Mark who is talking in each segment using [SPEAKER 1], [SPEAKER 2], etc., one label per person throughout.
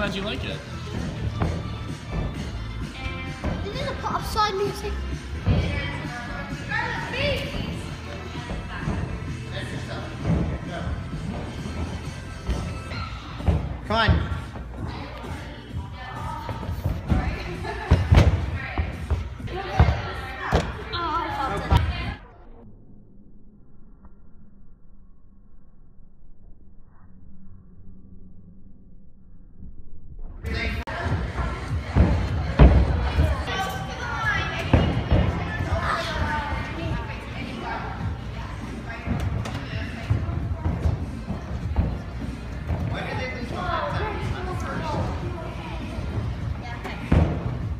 [SPEAKER 1] glad you like it.
[SPEAKER 2] This is a pop side music.
[SPEAKER 3] Come on.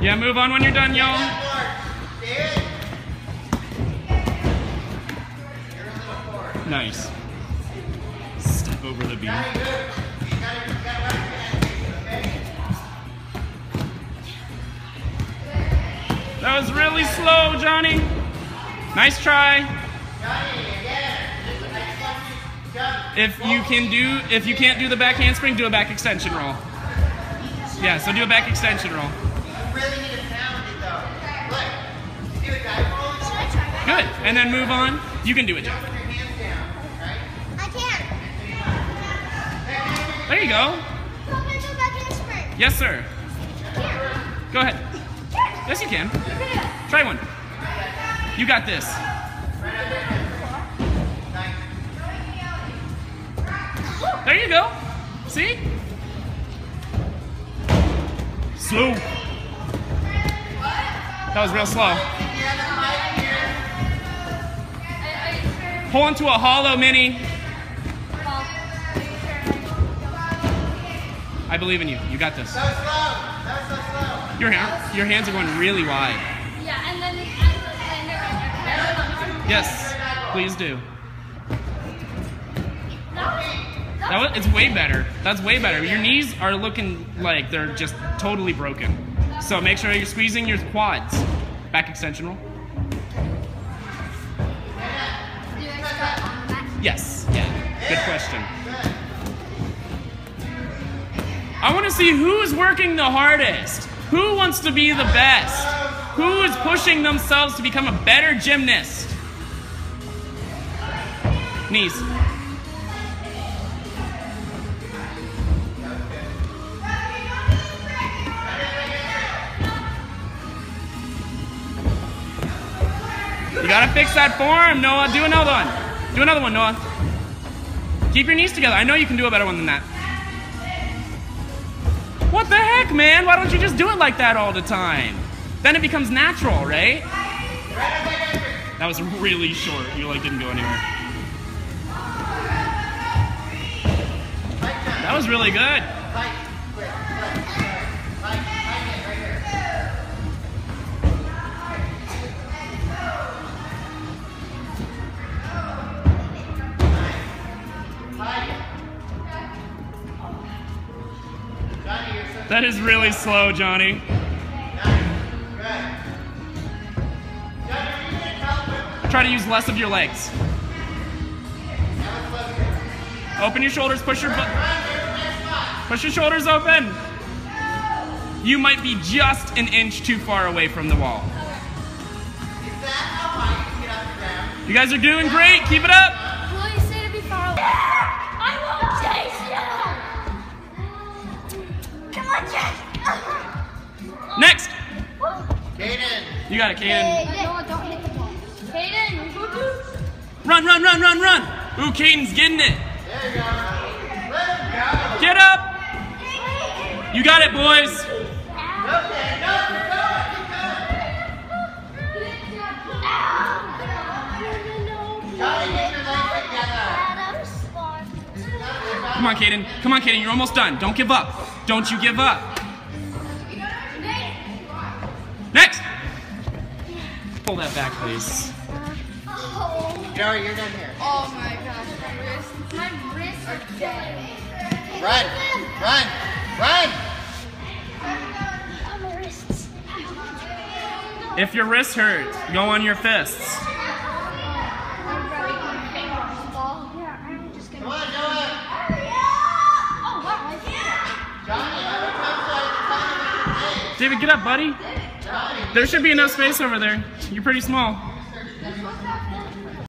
[SPEAKER 1] Yeah, move on when you're done, y'all. Nice. Step over the beam. That was really slow, Johnny. Nice try. If you can do, if you can't do the back handspring, do a back extension roll. Yeah, so do a back extension roll.
[SPEAKER 3] You really need to pound it though. Look. Do it, guys. Roll.
[SPEAKER 1] Good. And then move on. You can do it, Jeff.
[SPEAKER 3] Put your hands down, right?
[SPEAKER 2] I can't.
[SPEAKER 1] There you go.
[SPEAKER 2] Come and go back in the spring.
[SPEAKER 1] Yes, sir. Go ahead. Yes, you can. Try one. You got this. There you go. See? Slow. That was real slow. Pull into a hollow mini. I believe in you. You got this. Your hand, your hands are going really wide. Yes, please do. That was, it's way better. That's way better. Your knees are looking like they're just totally broken. So make sure you're squeezing your quads. Back extension roll. Yes. Yeah. Good question. I want to see who's working the hardest. Who wants to be the best? Who is pushing themselves to become a better gymnast? Knees. Gotta fix that form, Noah. Do another one. Do another one, Noah. Keep your knees together. I know you can do a better one than that. What the heck, man? Why don't you just do it like that all the time? Then it becomes natural, right? That was really short. You like didn't go anywhere. That was really good. That is really slow, Johnny. Try to use less of your legs. Open your shoulders, push your. Push your shoulders open. You might be just an inch too far away from the wall.
[SPEAKER 3] You
[SPEAKER 1] guys are doing great. Keep it up. Next.
[SPEAKER 3] Caden.
[SPEAKER 1] You got it, Caden.
[SPEAKER 2] No, don't hit the ball. Caden.
[SPEAKER 1] Run, run, run, run, run. Ooh, Kaden's getting it.
[SPEAKER 3] There you go. Go.
[SPEAKER 1] Get up. You got it, boys.
[SPEAKER 3] Come
[SPEAKER 1] on, Kaden. Come on, Kaden. You're almost done. Don't give up. Don't you give up. Pull that back, please.
[SPEAKER 2] Oh,
[SPEAKER 3] Joey, you're done here.
[SPEAKER 2] oh my gosh, my wrists. My wrists are dead.
[SPEAKER 3] Run, run, run.
[SPEAKER 2] Oh, my wrists.
[SPEAKER 1] If your wrist hurt, go on your fists.
[SPEAKER 2] I'm rubbing my fingers. Ball. Yeah, I'm just gonna.
[SPEAKER 3] Come on, Joey.
[SPEAKER 2] Oh, wow. I think
[SPEAKER 3] Johnny, how many times do I have to tell you
[SPEAKER 1] David, get up, buddy. There should be enough space over there. You're pretty small.